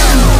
We